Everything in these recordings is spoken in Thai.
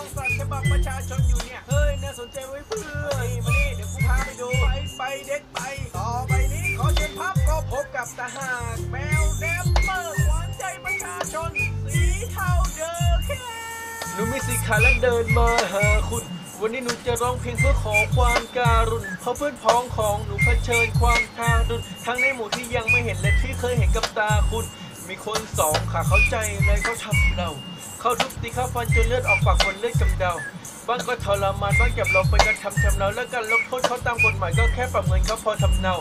องสัตว์ฉบับประชาชนอยู่เนี่ย เฮ้ยน่าสนใจไว้ยเพื่อนนี่มานี่เดี๋ยวกูพาไปดู ไปไปเด็กไป ต่อไปนี้ขอเชิญพับก็พบกับทหารแมวแดมเมอร์หวานใจประชาชน สีเทาเดอแค่หนูมีสีขาและเดินมาหาคุณวันนี้หนูจะร้องเพลงเพื่อขอความการุณเพราะเพื่อนพ้องของหนูเผชิญความทารุณทั้งในหมู่ที่ยังไม่เห็นและที่เคยเห็นกับตาคุณ มีคนสองขาเข้าใจอะไรเขาทำเรา เขาทุบตีเข้าฟันจนเลือดออกปากคนเลือดกำเดาบ้างก็ทรมานบ้างจับเราไปกระทำชำเราแล้วกันลดโทษเขาตามกฎหมายก็แค่ปรับเงินเขาพอทำเนา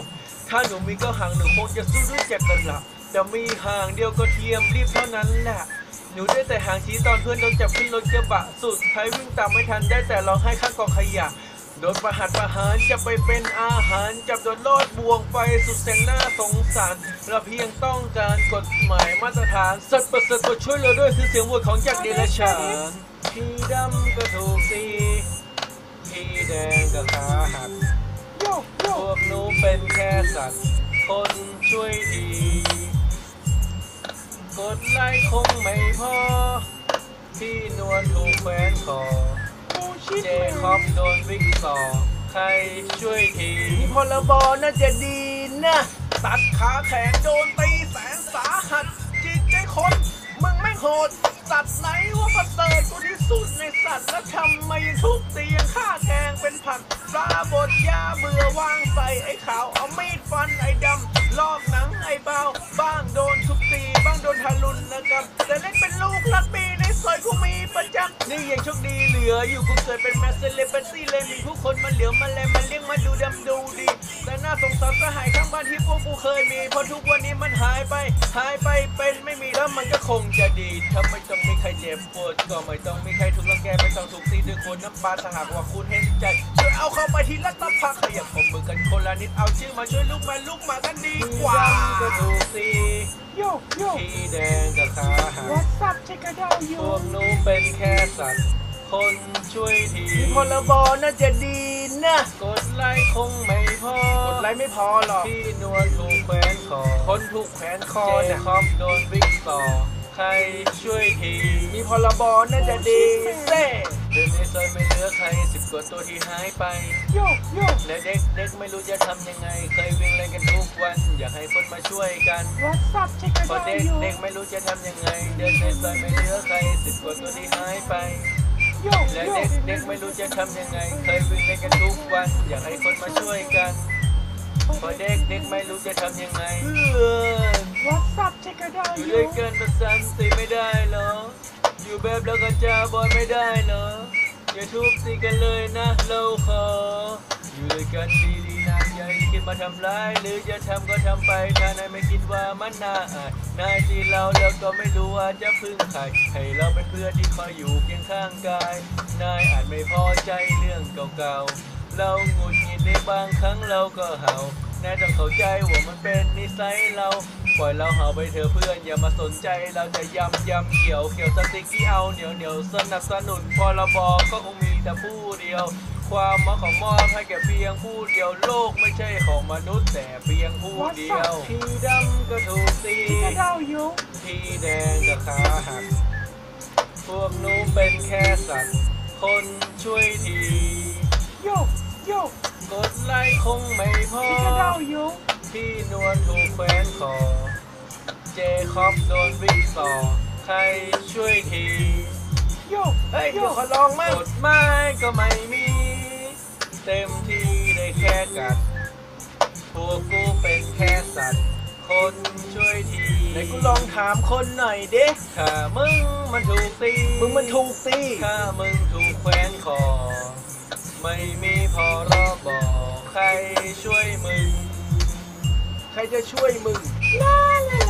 ถ้าหนูมีก็ห่างหนูคงจะสู้ด้วยแจกกันละแต่มีห่างเดียวก็เทียมรีบเท่านั้นแหละหนูได้แต่ห่างชี้ตอนเพื่อนโดนจับขึ้นรถกระบะสุดท้ายวิ่งตามไม่ทันได้แต่ร้องไห้ข้างกองขยะ โดนประหัตประหารจะไปเป็นอาหารจับโดนโลดบ่วงไปสุดแสนน่าสงสารเราเพียงต้องการกฎหมายมาตรฐานสัตว์ประเสริฐกดช่วยเราด้วยคือเสียงโหวตของจากเดรัจฉานพี่ดำก็ถูกตีพี่แดงก็ขาหักโยโยพวกหนูเป็นแค่สัตว์ คนช่วยทีกดไลค์คงไม่พอ พี่นวลถูกแขวนคอโอชิต เจคอบโดนวิกซอร์ใครช่วยทีมีพลบอน่าจะดีนะ ตัดขาแขนโดนตีแสนสาหัส จิตใจคนมึงไม่งโหด สัตว์ไหนว่าประเสริฐกว่าที่สุดในสัตว์ แล้วทำไมทุบตียังฆ่าแกงเป็นผักปลาบดยาเบื่อวางใส่ไอ้ขาว เอามีดฟันไอ้ดำลอกหนังไอ้เบาบ้างโดนทุบตี บ้างโดนทารุณนะครับ แต่เล็กเป็นลูกรักมีในซอยกูมีประจ นี่ยังโชคดีเหลืออยู่กูเกิดเป็นแมสเซเลเบตี้เลยมีผู้คนมาเหลียวมาแลมาเลี้ยงมาดูดำดูดี แต่หน่าสงสารสหายข้างบ้านที่พวกกูเคยมีเพราะทุกวันนี้มันหายไป หายไปเป็นไม่มีแล้วมันก็คงจะดีถ้าไม่ต้องมีใครเจ็บปวดก็ไม่ต้องมีใครถูกรังแกไม่ต้องถูกตีด้วยคนน้ำปลาถ้าหากว่าคุณเห็นใจช่วยเอาเข้าไปทีละตะพักขยับผมมือกันคนละนิดเอาชื่อมาช่วยลูกมาลูกมากันดีกว่าก็ถูกตีโยโยที่แดงกับขา หัก What's up check it out พ you วกหนูเป็นแค่สัตว์ คนช่วยทีมีพลบน่าจะดีนะกดไลค์คงไม่พอ กดไลค์ไม่พอหรอก พี่นวลถูกแขวนคอคนถูกแขวนคอเจเนี่ยคอบโดนวิกต่อ ใครช่วยที มีพลบน่าจะดีเซ่เดิ สิบกว่าตัวที่หายไปโยโยและเด็กเด็กไม่รู้จะทำยังไง เคยวิ่งเล่นกันทุกวัน อยากให้คนมาช่วยกัน What's up check it พอ out เด็ก you เด็กไม่รู้จะทำยังไง เดินในซอยไม่เหลือใครสิบกว่าตัวที่หายไป โยและโยเด็กเด็กไม่รู้จะทำยังไง เคยวิ่งเล่นกันทุกวัน อยากให้คนมาช่วยกันพอเด็กเด็กไม่รู้จะทำยังไงเพื่อน What's up check it out อยู่ you ด้วยกันประสันติไม่ได้เหรอ อยู่แบบแล้วก็จะบอยไม่ได้เหรอ อย่าทุบตีกันเลยนะเราขอ อยู่ด้วยกันดีๆนะอย่าให้คิดมาทำร้าย หรือจะทำก็ทำไปถ้านายไม่คิดว่ามันน่าอายนายที่เราแล้วก็ไม่รู้ว่าจะพึ่งใครให้เราเป็นเพื่อนที่คอยอยู่เคียงข้างกาย นายอาจไม่พอใจเรื่องเก่าๆ เราหงุดหงิดในบางครั้งเราก็เห่านายต้องเข้าใจว่ามันเป็นนิสัยเรา ปล่อยเราเห่าไปเถอะเพื่อนอย่ามาสนใจเราจะยำยำเขียวเขียวสติ๊กที่เอาเหนียวเหนียวสนับสนุนพอเราบอกก็คงมีแต่ผู้เดียว ความหมาของมอบให้แก่เพียงผู้เดียวโลกไม่ใช่ของมนุษย์แต่เพียงผู้เดียวพี่ดำก็ถูกตี check it out you พี่แดงก็ขาหักพวกหนูเป็นแค่สัตว์ คนช่วยทีโยโยกดไลค์คงไม่พอ check it out you พี่นวลถูกแขวนคอ เจคอบโดนวิกต่อ ใครช่วยที โยเฮ้ยโยเดี๋ยวขอลองมั่งกฎหมายก็ไม่มี เต็มที่ได้แค่กัด พวกกูเป็นแค่สัตว์ คนช่วยทีไหนกูลองถามคนหน่อยดิถ้ามึงมันถูกตีมึงมันถูกตีถ้ามึงถูกแขวนคอ ไม่มีพอรบอใครช่วยมึงใครจะช่วยมึง ลาลา